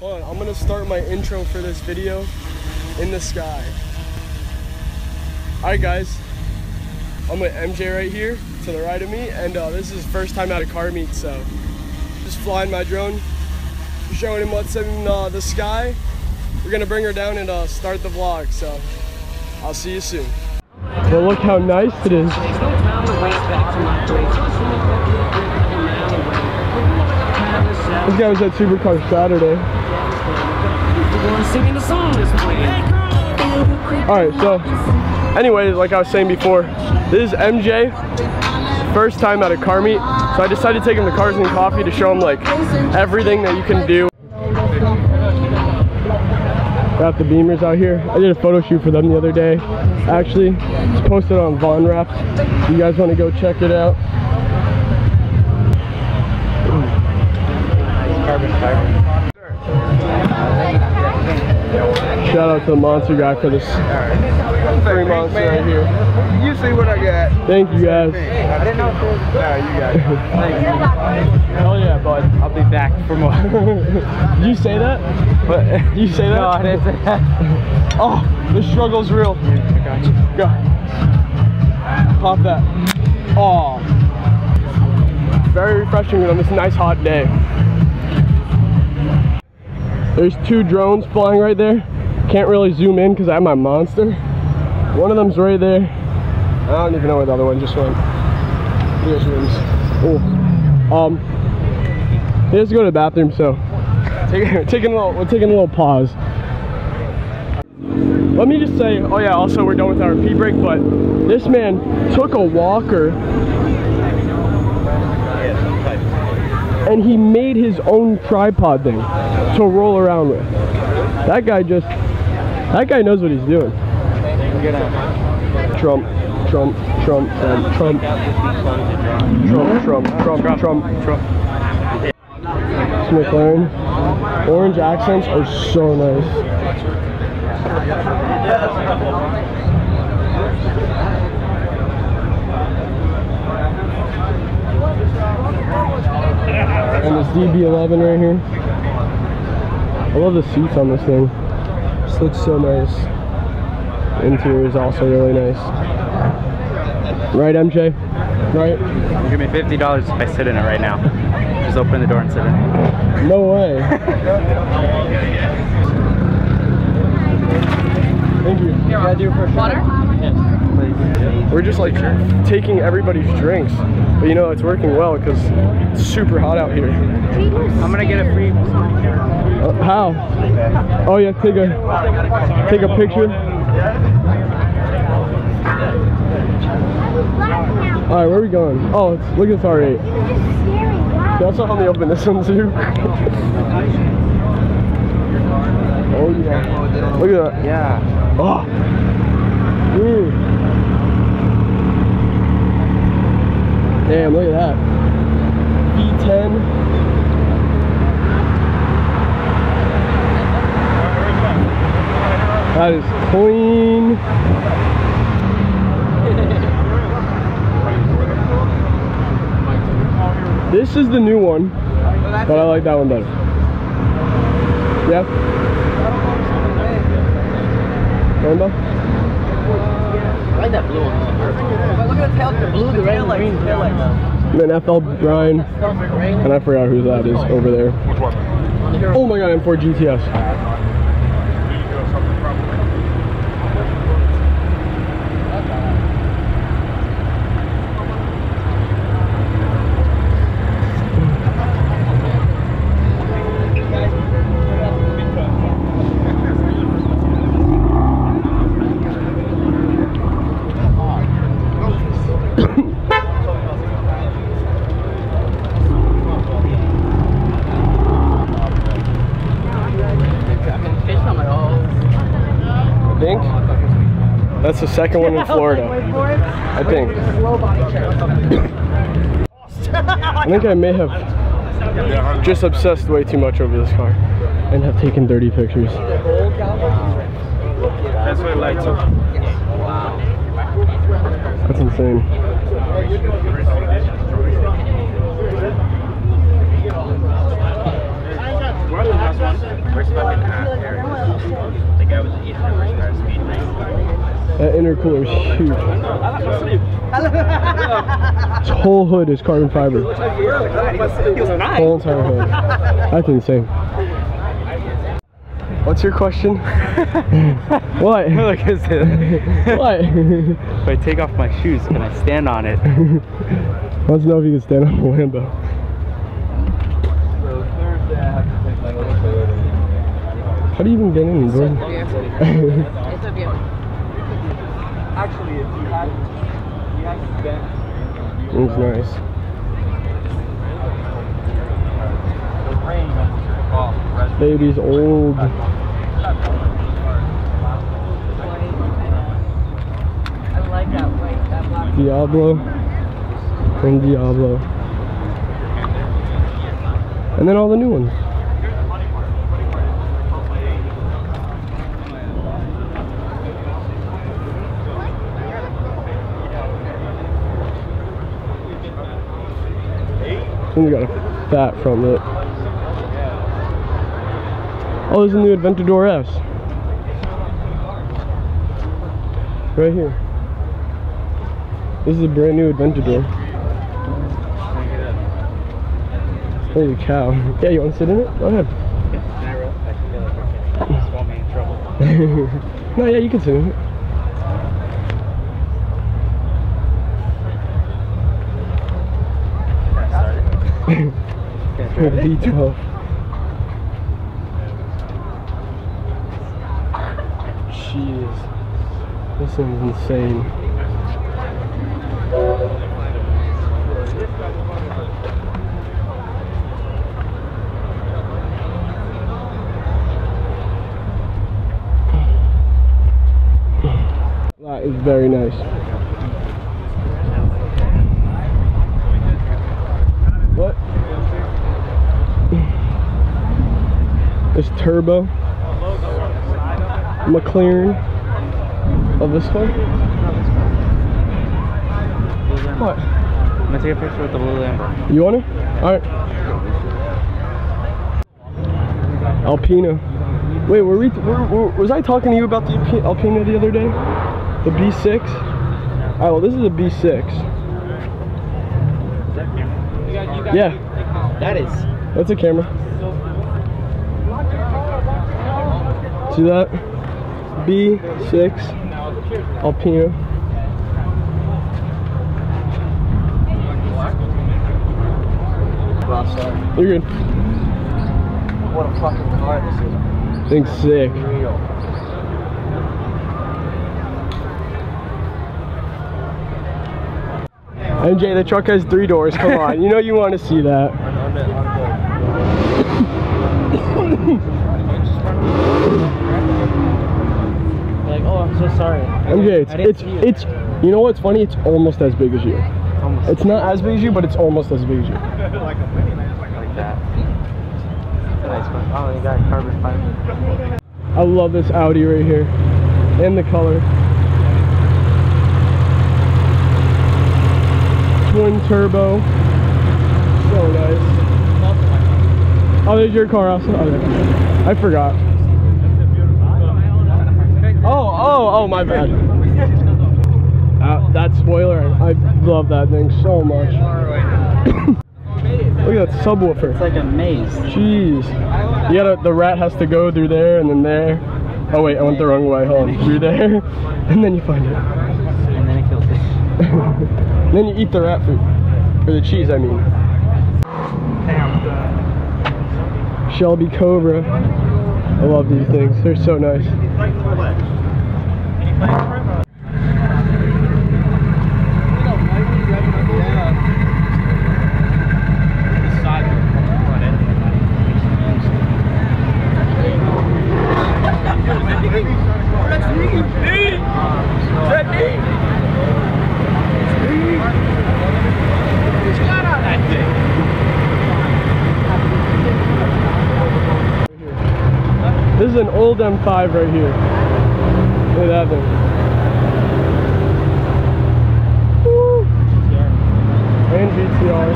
Hold on, I'm gonna start my intro for this video in the sky. Alright guys, I'm with MJ right here to the right of me and uh, this is his first time at a car meet so just flying my drone, showing him what's in uh, the sky. We're gonna bring her down and uh, start the vlog so I'll see you soon. Well look how nice it is. This guy was at Supercar Saturday. Singing the song this morning. Alright, so anyways, like I was saying before, this is MJ. First time at a car meet. So I decided to take him to Cars and Coffee to show him like everything that you can do. Got the Beamers out here. I did a photo shoot for them the other day. Actually, it's posted on Von Wraps. You guys want to go check it out? Shout out to the monster guy for this free monster right here. You see what I got? Thank you guys. I didn't know. Nah, you got it. Hell yeah, bud. I'll be back for more. Did you say that? What? You say that? No, I didn't say that. Oh, the struggle's real. I got you. Go. Pop that. Oh. Very refreshing on this nice hot day. There's two drones flying right there. Can't really zoom in because I have my monster. One of them's right there. I don't even know where the other one just went. Here's rooms. Um. He has to go to the bathroom, so taking a little, we're taking a little pause. Let me just say, oh yeah, also we're done with our pee break, but this man took a walker and he made his own tripod thing to roll around with. That guy just, that guy knows what he's doing. Trump, Trump, Trump, and Trump, Trump, Trump, Trump, Trump, Trump. It's McLaren. Orange accents are so nice. And this DB11 right here. I love the seats on this thing. This looks so nice. Interior is also really nice. Right, MJ? Right? You give me fifty dollars if I sit in it right now. Just open the door and sit in it. No way. Thank you. You gotta do for water. We're just like taking everybody's drinks. But you know, it's working well because it's super hot out here. I'm gonna get a free. Uh, how? Oh yeah, take a take a picture. All right, where are we going? Oh, it's, look, it's R8. Can also help me open this one too. oh yeah. Look at that. Yeah. Oh. Ooh. Damn, look at that. V10. That is clean. This is the new one, but I like that one better. Yeah? Rainbow? I like that blue one. But look at the blue, the red, and green tail lights. And then FL Brian, and I forgot who that is over there. Oh my god, M4 GTS. I think. That's the second one in Florida. I think. I think I may have just obsessed way too much over this car and have taken dirty pictures. That's what lights up. That's insane. Where's fucking there. The guy was eating the first car speed. That intercooler is huge. Its whole hood is carbon fiber. Whole entire hood. That's insane. What's your question? what? Look, is it? what? if I take off my shoes, can I stand on it? Let's know if you can stand on the Lambo. How do you even get in, Gordon? Actually, if you had, you had been It's nice. the rain off. Baby's old. I like that white. Diablo and Diablo. And then all the new ones. And you got a fat front lip. Oh, there's a new Aventador S. Right here. This is a brand new Aventador. Holy cow. Yeah, you want to sit in it? Go ahead. Can I roll? I feel like I can. Swap me in trouble. no, yeah, you can sit in it. Can I start it? Can I start it? V12. Jeez. This thing's insane. That is very nice. What? This turbo McLaren of this one. What? I'm gonna take a picture with the blue Lambo. You want it? Alright. Alpina. Wait, were we, were, were, was I talking to you about the Alpina the other day? The B6? Alright, well this is a B6. Yeah, That is. that's a camera. See that? B6 Alpina. You're good. What a fucking car this is. Thing's sick. Real. MJ, the truck has three doors. Come on, you know you want to see that. Like, oh, I'm so sorry. MJ, it's I didn't it's you. it's. You know what's funny? It's almost as big as you. Almost It's not as big as you, but it's almost as big as you. like that. It's a nice one. Oh, you got carbon fiber. I love this Audi right here, and the color. Twin turbo. So nice. Oh, there's your car also. Okay. Oh, I forgot. Oh, oh, my bad. Uh, that spoiler, I love that thing so much. Look at that subwoofer. It's like a maze. Jeez. You gotta, the rat has to go through there and then there. Oh wait, I went the wrong way. Hold on. Through there. And then you find it. And then it kills it. Then you eat the rat food. Or the cheese, I mean. Shelby Cobra. I love these things. They're so nice. This is an old M5 right here. Look at that thing. And GTR.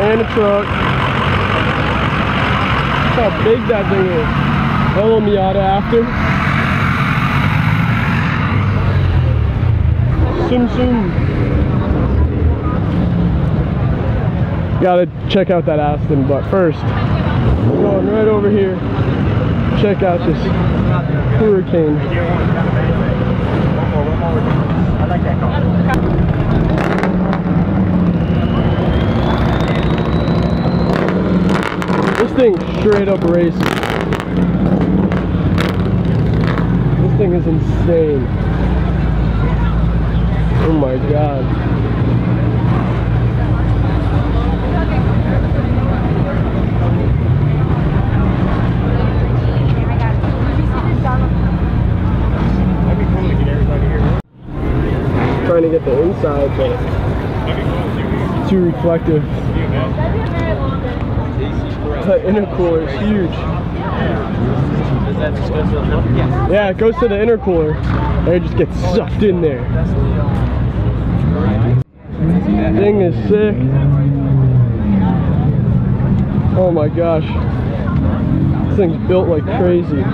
And a truck. how big that thing is. Little Miata after. Sim Sim. Gotta check out that Aston, but first, we're going right over here. Check out this Hurricane. This thing straight up races. This thing is insane. Oh my god. That'd be cool to get everybody here. Trying to get the inside, but it's too reflective. The intercooler is huge. Yeah, it goes to the intercooler. And it just gets sucked in there. Thing is sick. Oh my gosh. This thing's built like crazy.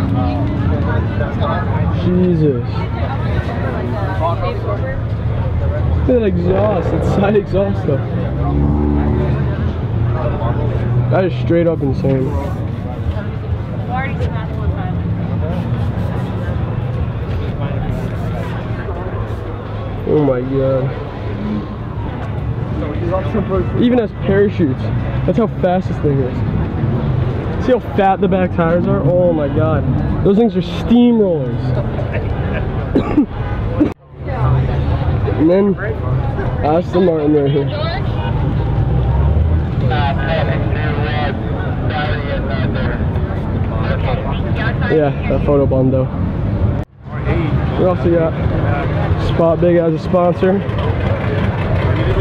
Jesus. Look at that exhaust. It's side exhaust though. That is straight up insane. Oh my god. Even has parachutes. That's how fast this thing is. See how fat the back tires are? Oh my god. Those things are steamrollers. And then Aston Martin right here. Yeah, that photo bomb though. We also got Spot Big as a sponsor.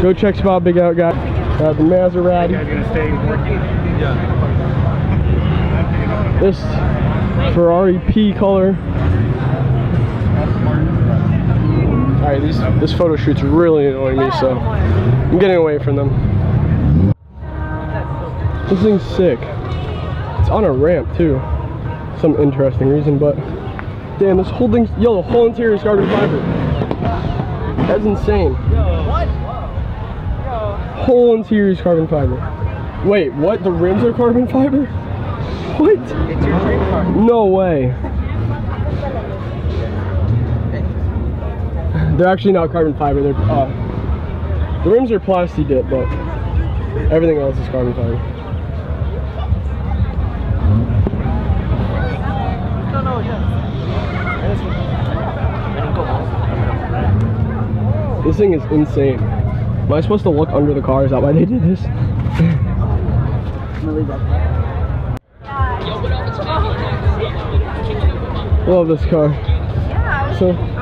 Go check Spot Big out, guys. Got the Maserati. This Ferrari P color. These this photo shoot's really annoying me, so I'm getting away from them. This thing's sick. It's on a ramp too. Some interesting reason, but damn, this whole thing's yo, the whole interior is carbon fiber. That's insane. Whole interior is carbon fiber. Wait, what? The rims are carbon fiber? What? It's your dream car. No way. They're actually not carbon fiber. They're uh, the rims are plastic dip, but everything else is carbon fiber. No, no, yeah. I didn't go home. This thing is insane. Am I supposed to look under the car? Is that why they did this? Love this car. So,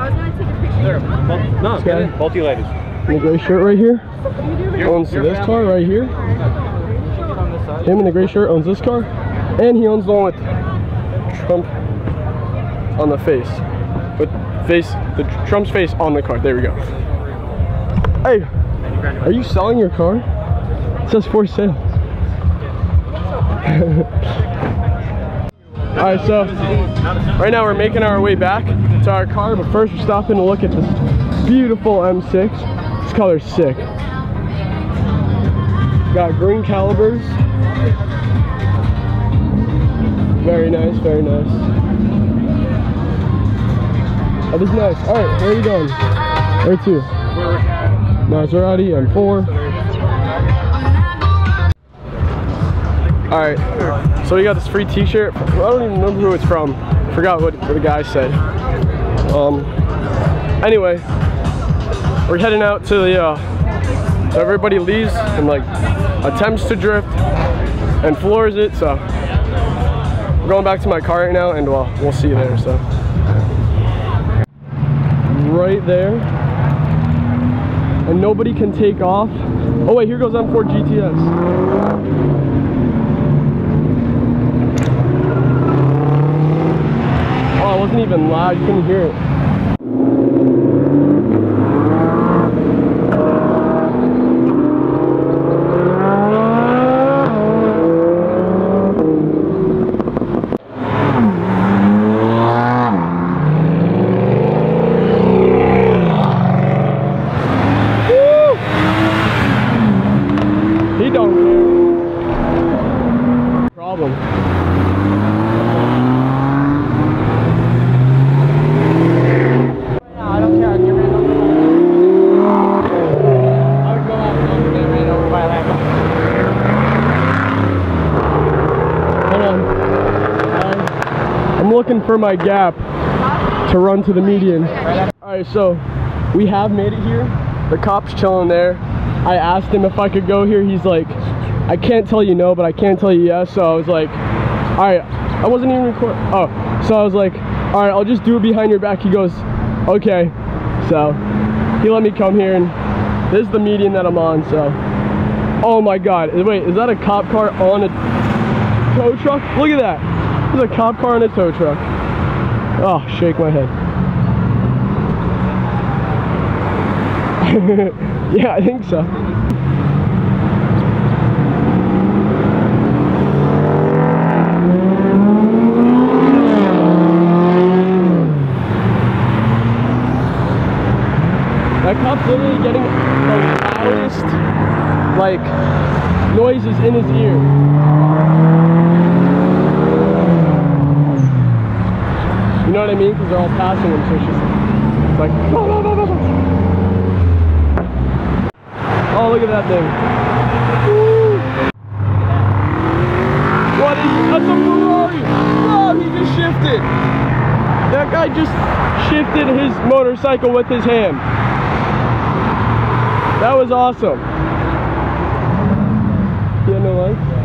No, get in. Both you ladies. in the gray shirt right here owns this car right here. Him in the gray shirt owns this car, and he owns the one with Trump on the face, with face the Trump's face on the car. There we go. Hey, are you selling your car? It says for sale. All right, so right now we're making our way back to our car, but first we're stopping to look at this beautiful M6. This color's sick. Got green calipers. Very nice, very nice. That is nice. All right, where are you going? Where to? Maserati M4. All right, so we got this free T-shirt. I don't even remember who it's from. Forgot what, what the guy said. Um. Anyway, we're heading out to the. Uh, so everybody leaves and like attempts to drift and floors it. So we're going back to my car right now, and well, we'll see you there. So right there, and nobody can take off. Oh wait, here goes M4 GTS. It wasn't even loud. You couldn't hear it. For my gap to run to the median. All right, so we have made it here. The cop's chilling there. I asked him if I could go here. He's like, I can't tell you no, but I can't tell you yes. So I was like, all right, I wasn't even recording. Oh, so I was like, all right, I'll just do it behind your back. He goes, okay. So he let me come here and this is the median that I'm on, so. Oh my God, wait, is that a cop car on a tow truck? Look at that. There's a cop car and a tow truck. Oh, shake my head. yeah, I think so. That cop's literally getting the loudest, like, noises in his ear. I mean? Because they're all passing him, so it's like, "Bah, bah, bah, bah, bah." Oh, look at that thing. What is, that's a Ferrari! Oh, he just shifted! That guy just shifted his motorcycle with his hand. That was awesome. You had no lights?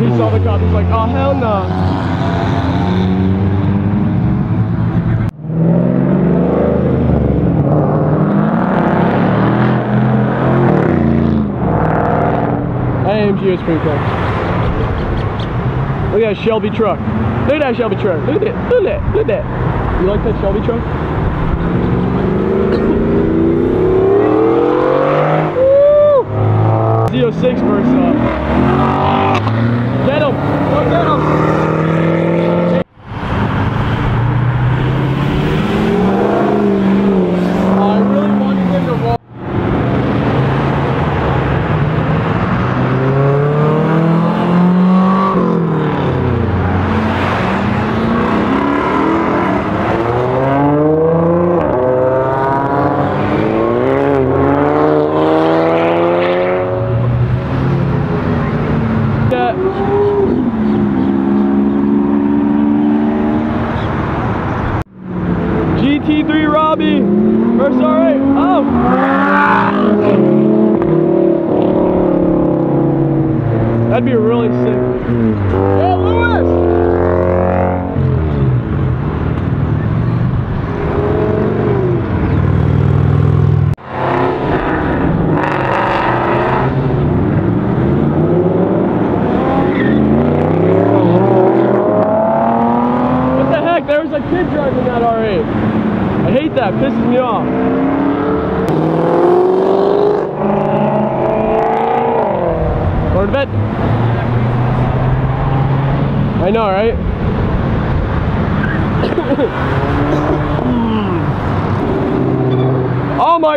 He saw the cop, he's like, oh hell no. AMG is pretty cool. Look at that Shelby truck. Look at that Shelby truck. Look at that. Look at that. Look at that. You like that Shelby truck? Woo! Z06 first off. Get him! Go get him!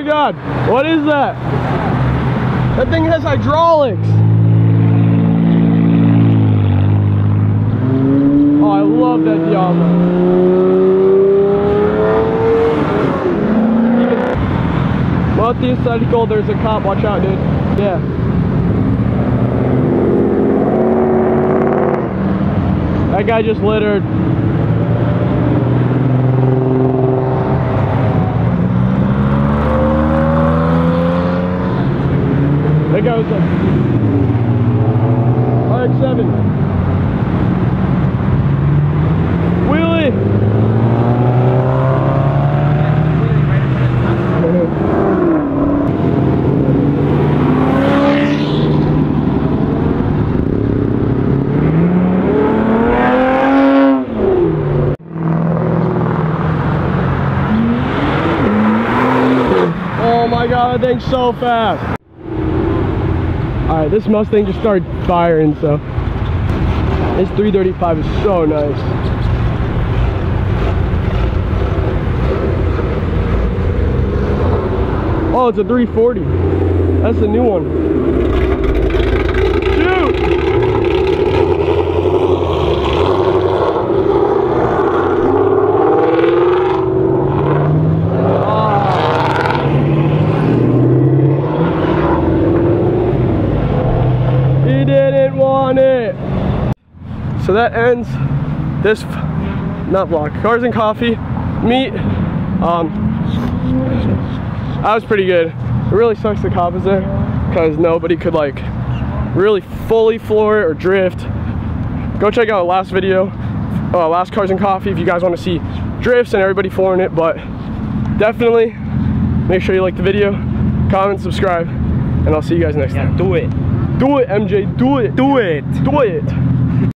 God! What is that? That thing has hydraulics! Oh, I love that Diablo. Even multi-cycle, there's a cop. Watch out, dude. Yeah. That guy just littered. That guy was like RX-7. Wheelie! Thing's so fast. Alright, this Mustang just started firing, so this 335 is so nice. Oh, it's a 340. That's the new one. Shoot! Ah. So that ends this, not vlog, Cars and Coffee meet. Um, that was pretty good. It really sucks the cop is there because nobody could like really fully floor it or drift. Go check out the last video, uh, last Cars and Coffee if you guys want to see drifts and everybody flooring it, but definitely make sure you like the video, comment, subscribe, and I'll see you guys next time. Do it. Do it, MJ, do it. Do it. Do it.